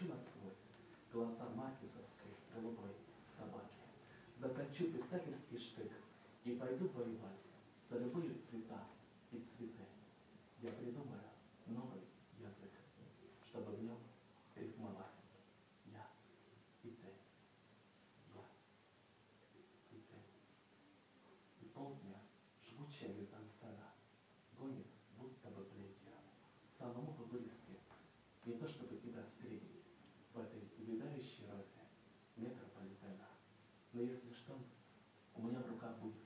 Заточи насквозь глаза макисовской голубой собаки. Заточи писательский штык и пойду воевать за любые цвета и цветы. Я придумаю новый язык, чтобы в нем рифмовать. Я и ты. Я и ты. И полдня жгучая мизансцена гонит будто бы плетью. Самому бы близки. Не то чтобы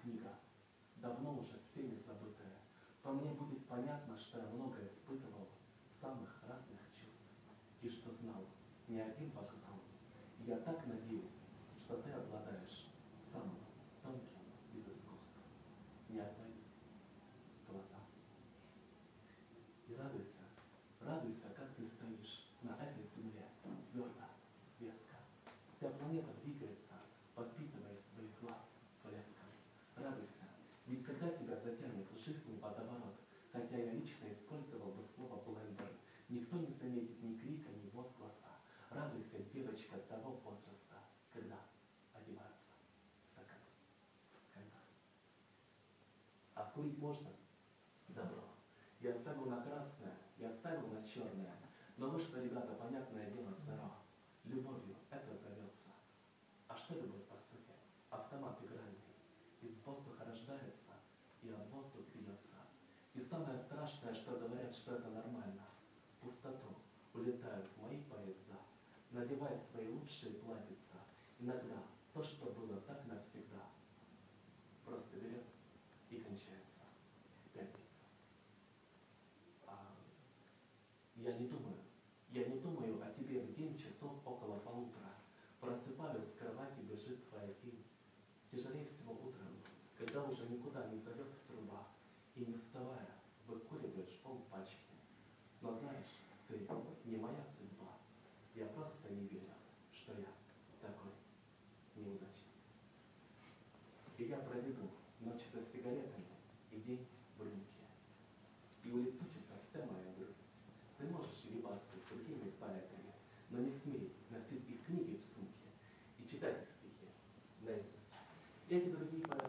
книга, давно уже всеми забытая. По мне будет понятно, что я много испытывал самых разных чувств, и что знал не один вокзал. Я так надеюсь, что ты обладаешь самым тонким из искусств. Не отводи глаза. И радуйся, радуйся, как ты стоишь на этой земле, твердо, веско. Вся планета двигается, подпитываясь твоих глаз блеском. Радуйся, ведь когда тебя жизни водоворот, хотя я лично использовал бы слово «блендер», никто не заметит ни крика, ни возгласа. Радуйся, девочка того возраста, когда одеваются в секонд-хендах. А курить можно? Добро. Я оставил на красное, я оставил на черное. Но вы что, ребята, понятное дело, сыро. Любовью это зовется. А что любовь по сути? Автомат игральный. Из воздуха рождается и воздуха бьется. И самое страшное, что говорят, что это нормально. В пустоту улетают мои поезда. Надевай свои лучшие платьица. Иногда то, что было так навсегда, просто берет и кончается. Пятница. А я не думаю, я не думаю о тебе в день часов около полутора. Просыпаюсь с кровати, бежит твоя тень. Тяжелее всего утром, когда уже никуда не зовет и не вставая, выкуриваешь полпачки. Но знаешь, ты не моя судьба. Я просто не верю, что я такой неудачник. И я проведу ночи со сигаретами и день в рынке. И улетучится вся моя грусть. Ты можешь ебаться с другими поэтами, но не смей носить их книги в сумке и читать их стихи наизусть. Эти другие поэты